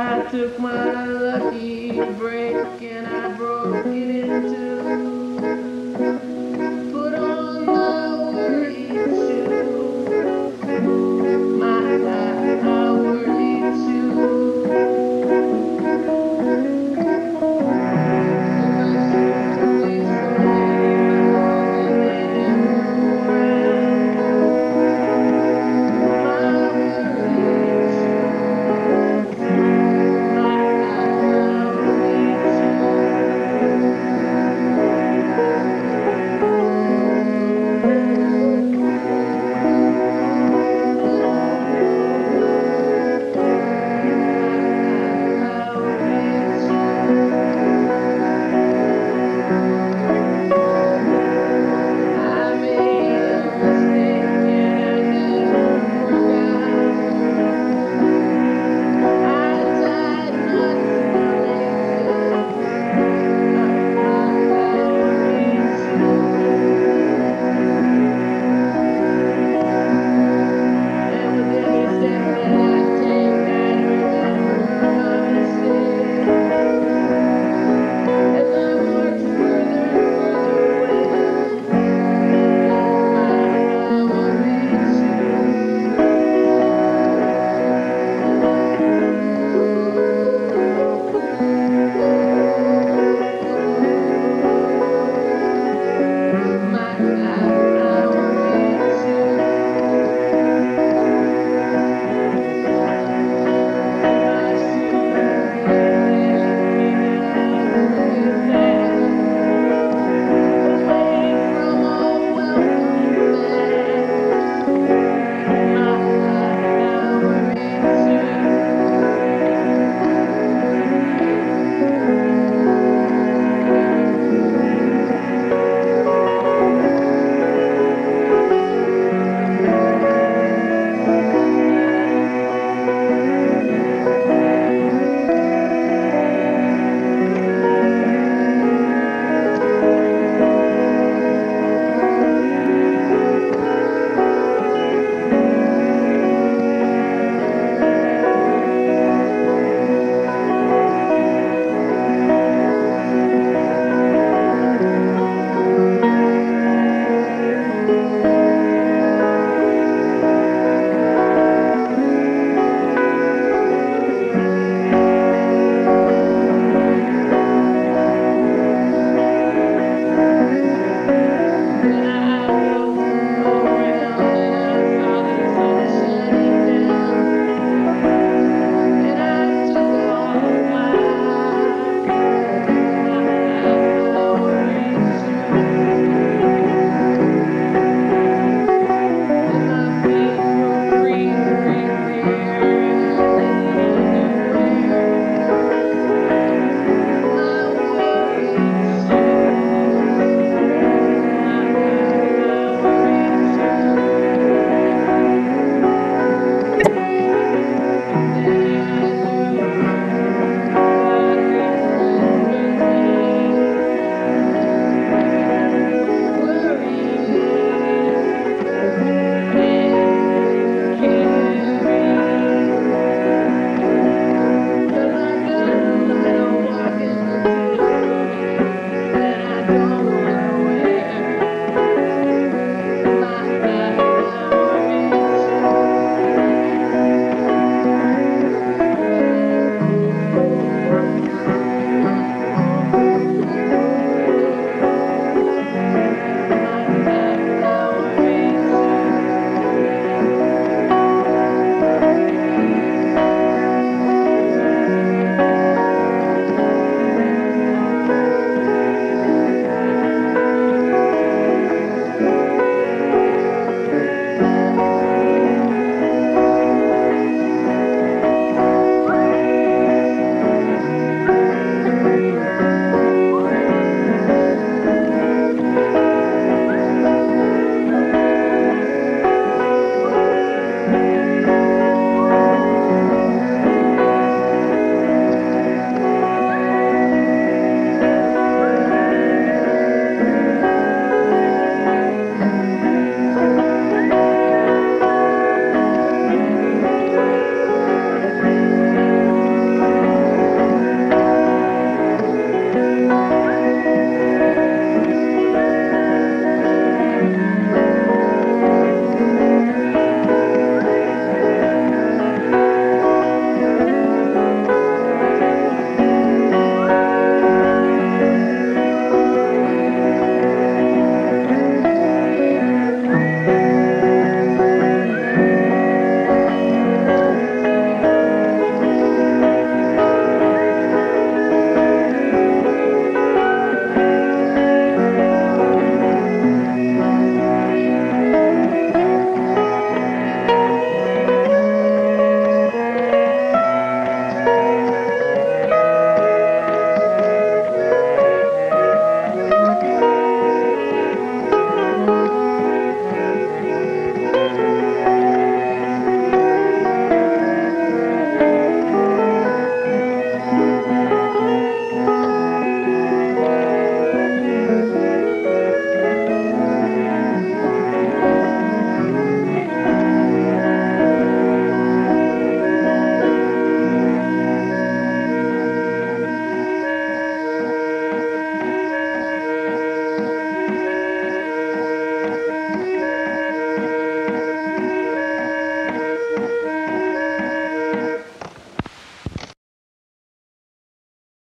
I took my lucky break and I broke it into